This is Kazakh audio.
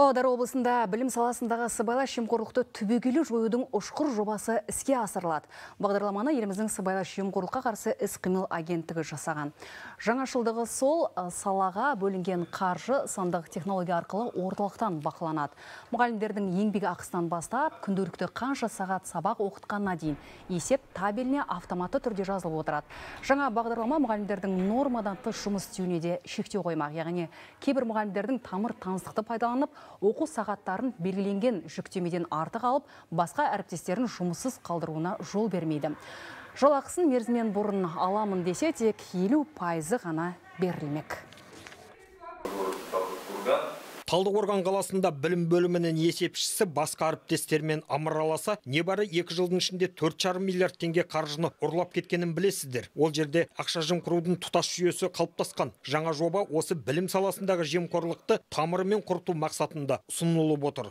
Павлодар облысында білім саласындағы сыбайлас жемқорлықты түбегейлі жоюдың ұшқыр жобасы іске асырылады. Бағдарламаны еліміздің сыбайлас жемқорлыққа қарсы іс-қимыл агенттігі жасаған. Жаңашылдығы сол салаға бөлінген қаржы сандық технология арқылы орталықтан бақыланады. Мұғалімдердің еңбек ақысынан бастап, күнделікті қанша сағат сабақ оқытқанына дейін есеп табеліне автоматты түрде жазылып отырады. Жаңа бағдарлама мұғалімдердің нормадан тыс жұмыс істеуіне де шектеу қоймақ. Яғни кейбір мұғалімдердің тамыр таныстықты пайдаланып, оқу сағаттарын белгіленген жүктемеден артық алып, басқа әріптестерін жұмыссыз қалдыруына жол бермейді. Жалақысын мерзімнен бұрын аламын десе тек елу пайызы ғана берілмек. Талдықорған қаласында білім бөлімінің есепшісі басқа әріптестермен амыраласа, небары екі жылдың ішінде 4,5 миллиард теңге қаржыны ұрлап кеткенін білесіздер. Ол жерде ақша жымқырудың тұтас жүйесі қалыптасқан. Жаңа жоба осы білім саласындағы жемқорлықты тамырымен құрту мақсатында ұсынылып отыр.